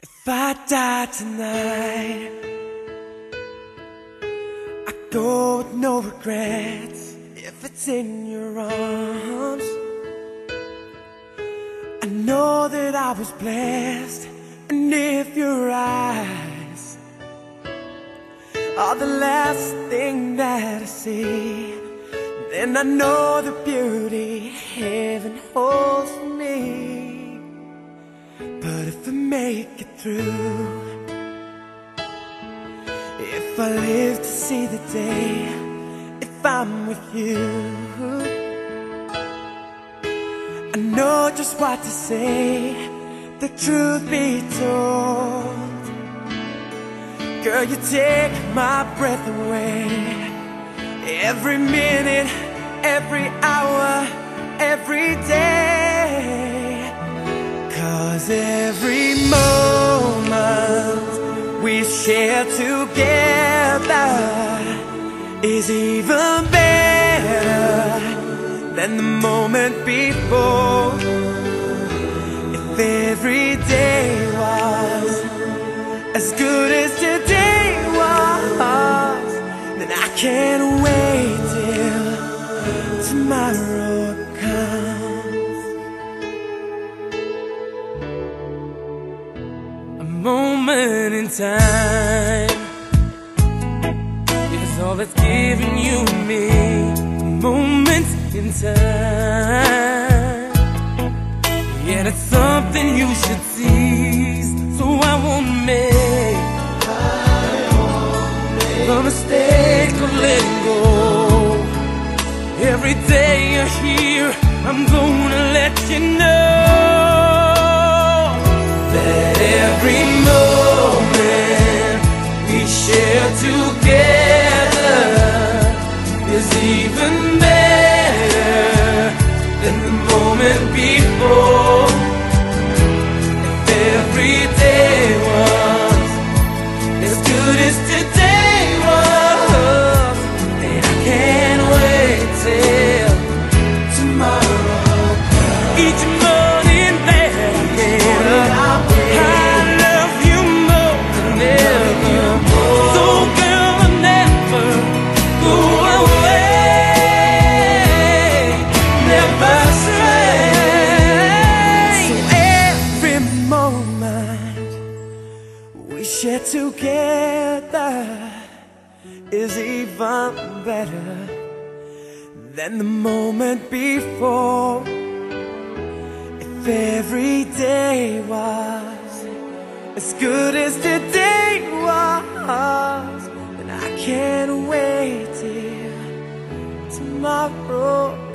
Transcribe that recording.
If I die tonight, I go with no regrets. If it's in your arms, I know that I was blessed. And if your eyes are the last thing that I see, then I know the beauty through, if I live to see the day, if I'm with you, I know just what to say, the truth be told. Girl, you take my breath away every minute, every hour, every day. Share together is even better than the moment before. If every day was as good as today was, then I can't wait till tomorrow moment in time is all that's given you and me. A moment in time, yet it's something you should seize. So I won't make the mistake of letting go. Every day you're here, I'm gonna let you know that every share together is even better than the moment before. If every day was as good as today was, then I can't wait till tomorrow